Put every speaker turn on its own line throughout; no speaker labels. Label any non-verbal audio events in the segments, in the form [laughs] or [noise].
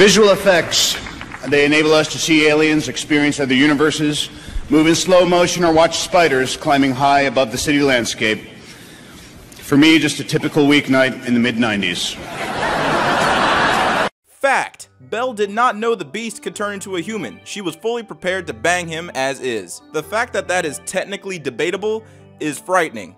Visual effects. They enable us to see aliens, experience other universes, move in slow motion, or watch spiders climbing high above the city landscape. For me, just a typical weeknight in the mid 90s.
Fact. Belle did not know the beast could turn into a human. She was fully prepared to bang him as is. The fact that that is technically debatable is frightening.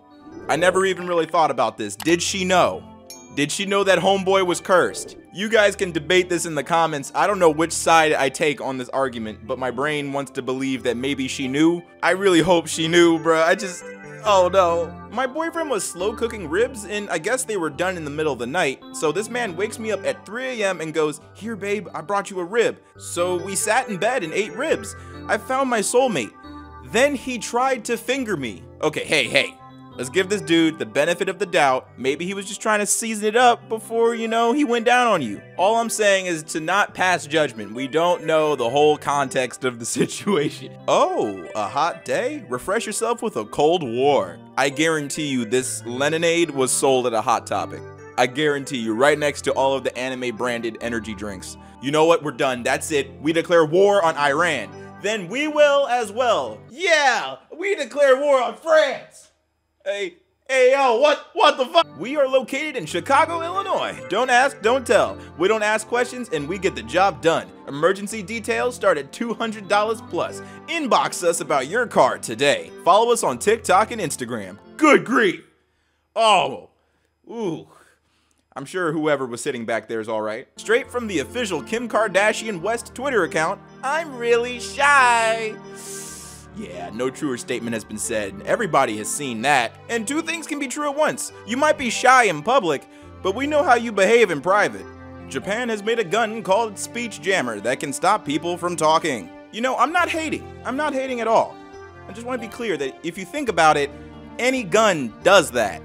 I never even really thought about this. Did she know? Did she know that homeboy was cursed? You guys can debate this in the comments. I don't know which side I take on this argument, but my brain wants to believe that maybe she knew. I really hope she knew, bruh. I just, oh no. My boyfriend was slow cooking ribs and I guess they were done in the middle of the night. So this man wakes me up at 3 a.m. and goes, here babe, I brought you a rib. So we sat in bed and ate ribs. I found my soulmate. Then he tried to finger me. Okay, hey, hey, Let's give this dude the benefit of the doubt. Maybe he was just trying to season it up before, you know, he went down on you. All I'm saying is to not pass judgment. We don't know the whole context of the [laughs] situation. Oh, a hot day? Refresh yourself with a cold war. I guarantee you this lemonade was sold at a Hot Topic. I guarantee you, right next to all of the anime branded energy drinks. You know what? We're done. That's it. We declare war on Iran. Then we will as well. Yeah, we declare war on France. Hey, hey, yo, what, what the fuck? We are located in Chicago, Illinois. Don't ask, don't tell. We don't ask questions and we get the job done. Emergency details start at $200 plus. Inbox us about your car today. Follow us on TikTok and Instagram. Good grief. Oh, ooh. I'm sure whoever was sitting back there is alright. Straight from the official Kim Kardashian West Twitter account, I'm really shy. Yeah, no truer statement has been said. Everybody has seen that. And two things can be true at once. You might be shy in public, but we know how you behave in private. Japan has made a gun called Speech Jammer that can stop people from talking. You know, I'm not hating. I'm not hating at all. I just want to be clear that if you think about it, any gun does that.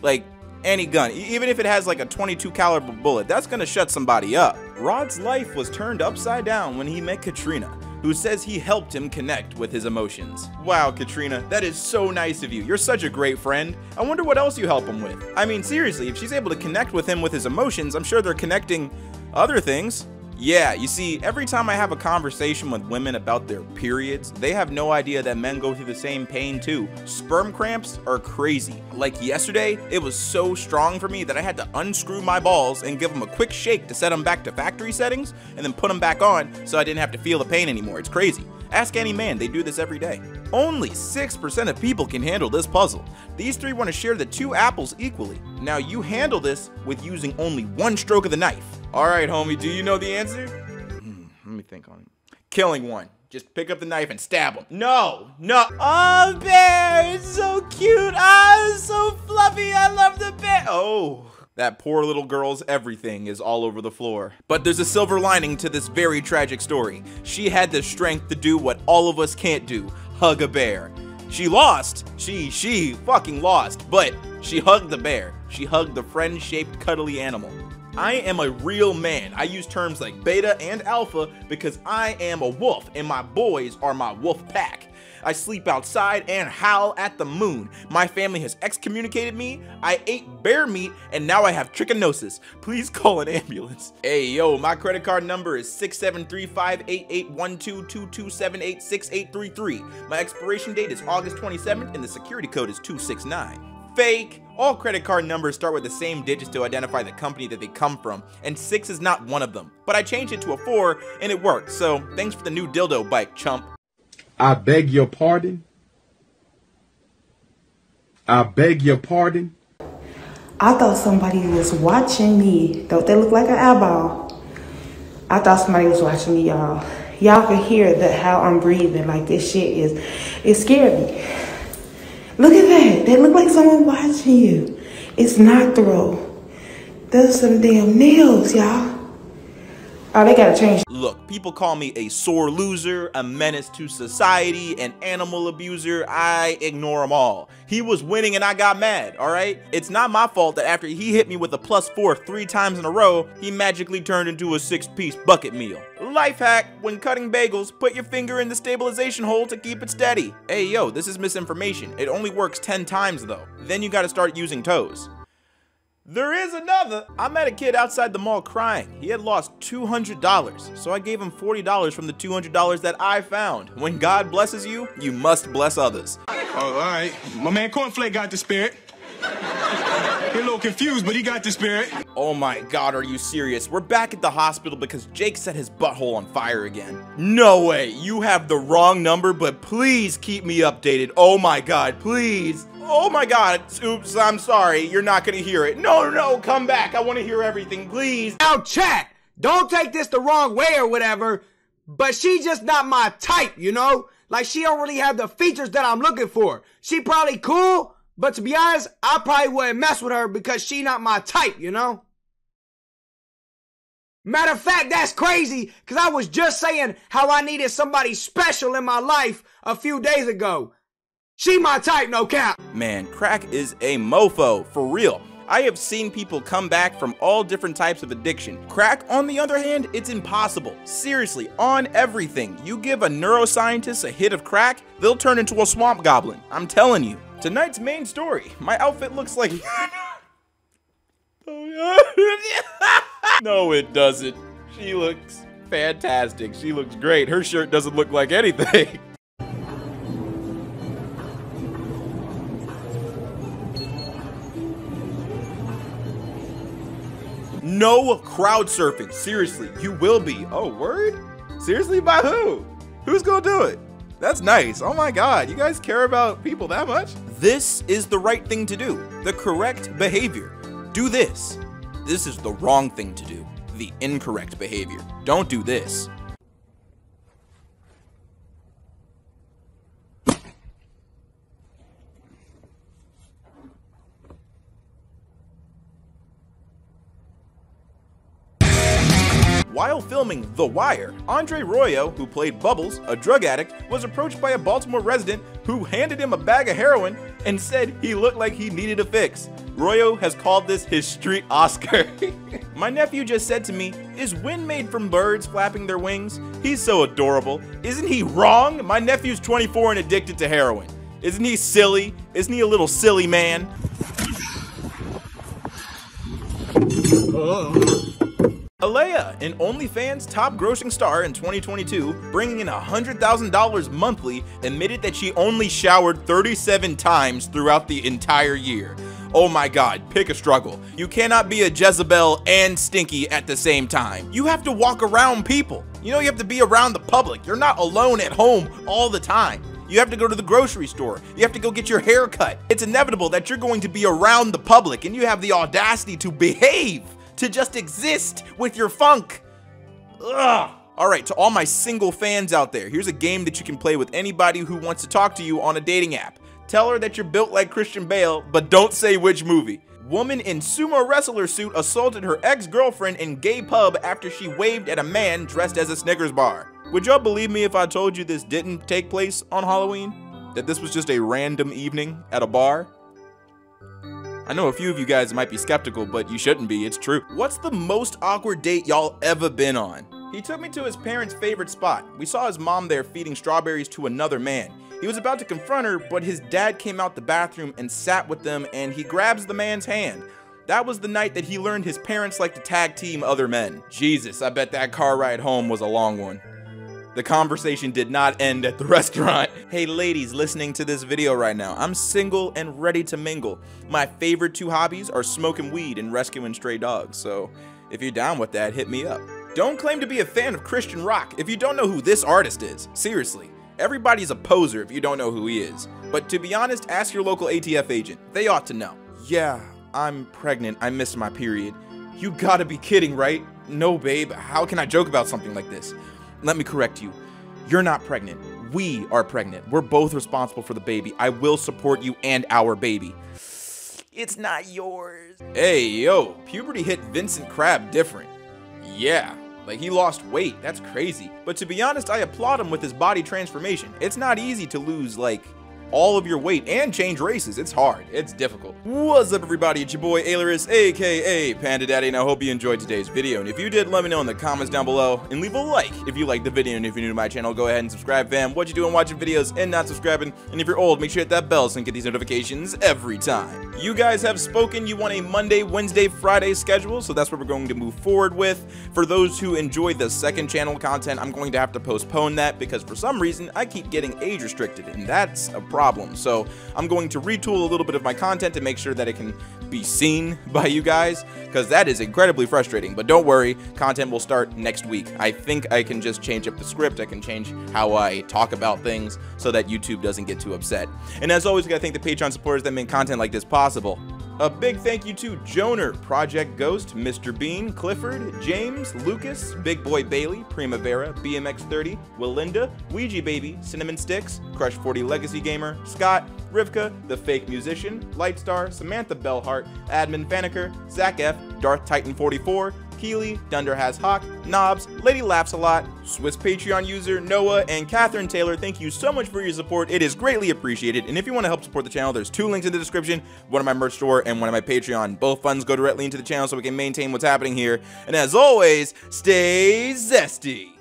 Like, any gun, even if it has like a 22 caliber bullet, that's gonna shut somebody up. Rod's life was turned upside down when he met Katrina who says he helped him connect with his emotions. Wow, Katrina, that is so nice of you. You're such a great friend. I wonder what else you help him with. I mean, seriously, if she's able to connect with him with his emotions, I'm sure they're connecting other things. Yeah, you see, every time I have a conversation with women about their periods, they have no idea that men go through the same pain too. Sperm cramps are crazy. Like yesterday, it was so strong for me that I had to unscrew my balls and give them a quick shake to set them back to factory settings and then put them back on so I didn't have to feel the pain anymore. It's crazy. Ask any man, they do this every day. Only 6% of people can handle this puzzle. These three want to share the two apples equally. Now you handle this with using only one stroke of the knife. Alright homie, do you know the answer? Hmm, let me think on it. Killing one. Just pick up the knife and stab him. No, no. Oh, bear, it's so cute. Ah, it's so fluffy. I love the bear. Oh. That poor little girl's everything is all over the floor. But there's a silver lining to this very tragic story. She had the strength to do what all of us can't do, hug a bear. She lost. She, she fucking lost. But she hugged the bear. She hugged the friend-shaped cuddly animal. I am a real man. I use terms like beta and alpha because I am a wolf and my boys are my wolf pack. I sleep outside and howl at the moon. My family has excommunicated me. I ate bear meat and now I have trichinosis. Please call an ambulance. Hey, yo, my credit card number is 67358812227868833. My expiration date is August 27th and the security code is 269 fake. All credit card numbers start with the same digits to identify the company that they come from, and 6 is not one of them. But I changed it to a 4, and it worked, so thanks for the new dildo bike, chump.
I beg your pardon. I beg your pardon.
I thought somebody was watching me. Don't they look like an eyeball? I thought somebody was watching me, y'all. Y'all can hear that how I'm breathing. Like this shit is, it scared me. They look like someone watching you. It's not throw. Those some damn nails, y'all. Oh, they gotta change.
Look, people call me a sore loser, a menace to society, an animal abuser. I ignore them all. He was winning and I got mad, all right? It's not my fault that after he hit me with a plus four three times in a row, he magically turned into a six-piece bucket meal. Life hack, when cutting bagels, put your finger in the stabilization hole to keep it steady. Hey, yo, this is misinformation. It only works 10 times though. Then you gotta start using toes. There is another. I met a kid outside the mall crying. He had lost $200, so I gave him $40 from the $200 that I found. When God blesses you, you must bless others.
Oh, all right. My man Cornflake got the spirit. He a little confused, but he got the spirit.
Oh my god, are you serious? We're back at the hospital because Jake set his butthole on fire again. No way, you have the wrong number, but please keep me updated. Oh my god, please. Oh my god, oops, I'm sorry. You're not gonna hear it. No, no, come back. I wanna hear everything, please.
Now, chat, don't take this the wrong way or whatever, but she just not my type, you know? Like, she don't really have the features that I'm looking for. She probably cool, but to be honest, I probably wouldn't mess with her because she not my type, you know? Matter of fact, that's crazy, because I was just saying how I needed somebody special in my life a few days ago. She my type, no cap.
Man, crack is a mofo, for real. I have seen people come back from all different types of addiction. Crack, on the other hand, it's impossible. Seriously, on everything. You give a neuroscientist a hit of crack, they'll turn into a swamp goblin. I'm telling you. Tonight's main story. My outfit looks like... [laughs] no, it doesn't. She looks fantastic. She looks great. Her shirt doesn't look like anything. [laughs] No crowd surfing. Seriously, you will be. Oh, word? Seriously, by who? Who's gonna do it? That's nice. Oh my god, you guys care about people that much? This is the right thing to do. The correct behavior. Do this. This is the wrong thing to do. The incorrect behavior. Don't do this. While filming The Wire, Andre Royo, who played Bubbles, a drug addict, was approached by a Baltimore resident who handed him a bag of heroin and said he looked like he needed a fix. Royo has called this his street Oscar. [laughs] My nephew just said to me, Is wind made from birds flapping their wings? He's so adorable. Isn't he wrong? My nephew's 24 and addicted to heroin. Isn't he silly? Isn't he a little silly man? Aella, an OnlyFans top grossing star in 2022, bringing in $100,000 monthly, admitted that she only showered 37 times throughout the entire year. Oh my god, pick a struggle. You cannot be a Jezebel and stinky at the same time. You have to walk around people. You know, you have to be around the public. You're not alone at home all the time. You have to go to the grocery store. You have to go get your hair cut. It's inevitable that you're going to be around the public and you have the audacity to behave to just exist with your funk. Ugh. All right, to all my single fans out there, here's a game that you can play with anybody who wants to talk to you on a dating app. Tell her that you're built like Christian Bale, but don't say which movie. Woman in sumo wrestler suit assaulted her ex-girlfriend in gay pub after she waved at a man dressed as a Snickers bar. Would y'all believe me if I told you this didn't take place on Halloween? That this was just a random evening at a bar? I know a few of you guys might be skeptical, but you shouldn't be, it's true. What's the most awkward date y'all ever been on? He took me to his parents' favorite spot. We saw his mom there feeding strawberries to another man. He was about to confront her, but his dad came out the bathroom and sat with them and he grabs the man's hand. That was the night that he learned his parents like to tag team other men. Jesus, I bet that car ride home was a long one. The conversation did not end at the [laughs] restaurant. Hey ladies listening to this video right now, I'm single and ready to mingle. My favorite two hobbies are smoking weed and rescuing stray dogs, so if you're down with that, hit me up. Don't claim to be a fan of Christian rock if you don't know who this artist is. Seriously. Everybody's a poser if you don't know who he is. But to be honest, ask your local ATF agent. They ought to know. Yeah, I'm pregnant. I missed my period. You gotta be kidding, right? No, babe. How can I joke about something like this? Let me correct you. You're not pregnant. We are pregnant. We're both responsible for the baby. I will support you and our baby. It's not yours. Hey, yo, puberty hit Vincent Crabbe different. Yeah, like he lost weight. That's crazy. But to be honest, I applaud him with his body transformation. It's not easy to lose like all of your weight and change races. It's hard. It's difficult. What's up, everybody? It's your boy Ailurus, aka Panda Daddy, and I hope you enjoyed today's video. And if you did, let me know in the comments down below, and leave a like if you liked the video. And if you're new to my channel, go ahead and subscribe, fam. What you doing watching videos and not subscribing? And if you're old, make sure you hit that bell so you get these notifications every time. You guys have spoken. You want a Monday, Wednesday, Friday schedule, so that's what we're going to move forward with. For those who enjoy the second channel content, I'm going to have to postpone that because for some reason I keep getting age restricted, and that's a problem. So I'm going to retool a little bit of my content to make sure that it can be seen [laughs] by you guys because that is incredibly frustrating. But don't worry, content will start next week. I think I can just change up the script. I can change how I talk about things so that YouTube doesn't get too upset. And as always, we gotta thank the Patreon supporters that make content like this possible. A big thank you to Joner, Project Ghost, Mr. Bean, Clifford, James, Lucas, Big Boy Bailey, Primavera, BMX30, Willinda, Ouija Baby, Cinnamon Sticks, Crush40 Legacy Gamer, Scott, Rivka, The Fake Musician, Lightstar, Samantha Bellhart, Admin Faniker, Zach F, Darth Titan44, Keely, Dunder Has Hawk, Knobs, Lady Laughs a Lot, Swiss Patreon user, Noah, and Catherine Taylor. Thank you so much for your support. It is greatly appreciated. And if you want to help support the channel, there's two links in the description, one of my merch store and one of my Patreon. Both funds go directly into the channel so we can maintain what's happening here. And as always, stay zesty.